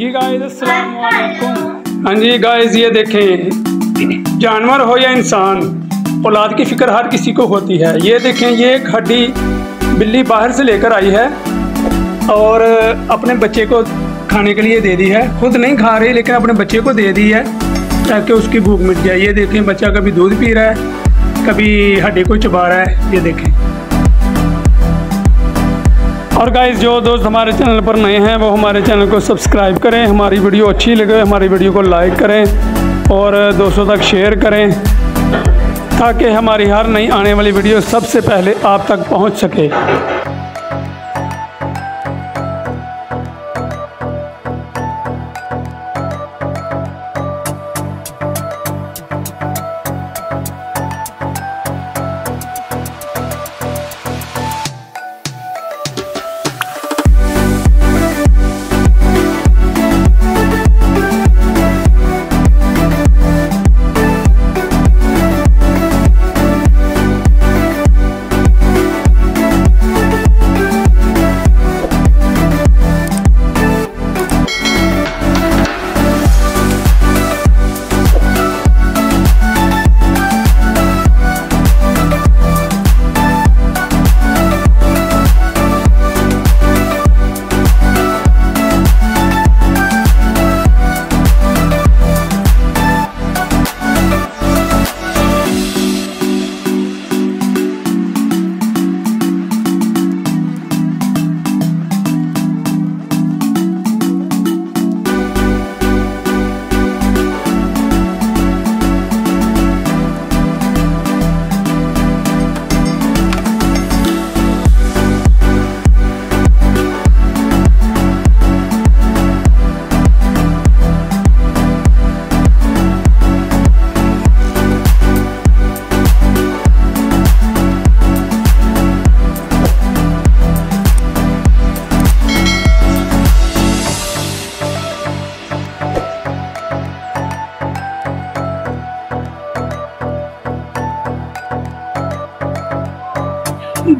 जी guys अस्सलाम वालेकुम हाँ जी गाइस ये देखें, जानवर हो या इंसान, औलाद की फ़िक्र हर किसी को होती है। ये देखें, ये एक हड्डी बिल्ली बाहर से लेकर आई है और अपने बच्चे को खाने के लिए दे दी है। खुद नहीं खा रही, लेकिन अपने बच्चे को दे दी है ताकि उसकी भूख मिट जाए। ये देखें, बच्चा कभी दूध पी रहा है, कभी हड्डी को चबा रहा है। ये देखें। और गाइस जो दोस्त हमारे चैनल पर नए हैं, वो हमारे चैनल को सब्सक्राइब करें, हमारी वीडियो अच्छी लगे, हमारी वीडियो को लाइक करें और दोस्तों तक शेयर करें, ताकि हमारी हर नई आने वाली वीडियो सबसे पहले आप तक पहुँच सके।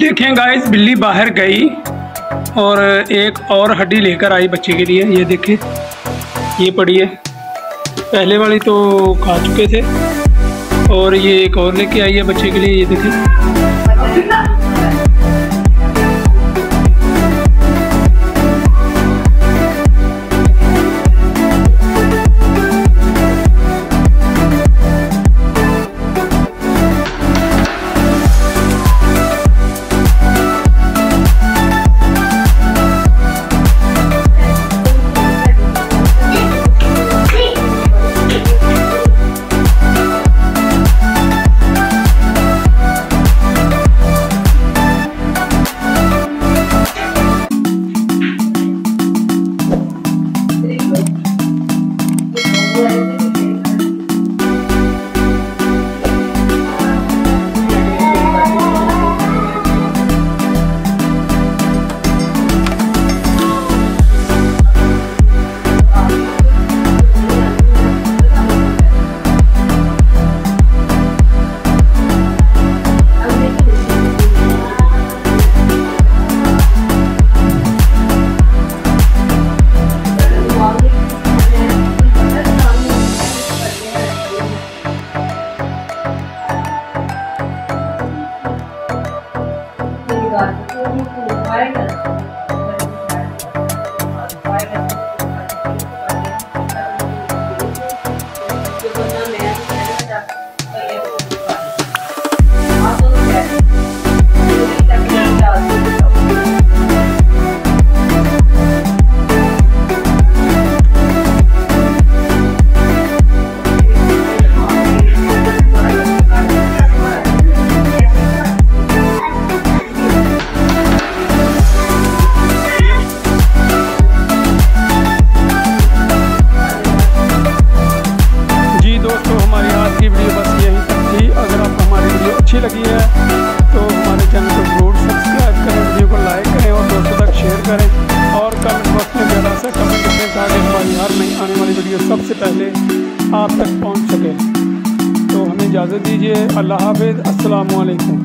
देखें गाइस बिल्ली बाहर गई और एक और हड्डी लेकर आई बच्चे के लिए। ये देखें, ये पड़ी है। पहले वाली तो खा चुके थे और ये एक और लेके आई है बच्चे के लिए, ये देखें। है तो हमारे चैनल को ज़रूर सब्सक्राइब करें, वीडियो को लाइक करें और दोस्तों तक शेयर करें। और कमेंट बॉक्स में ज़्यादा से कमेंट करें ताकि हमारी हर नई आने वाली वीडियो सबसे पहले आप तक पहुँच सके। तो हमें इजाज़त दीजिए। अल्लाह हाफिज़। अस्सलाम वालेकुम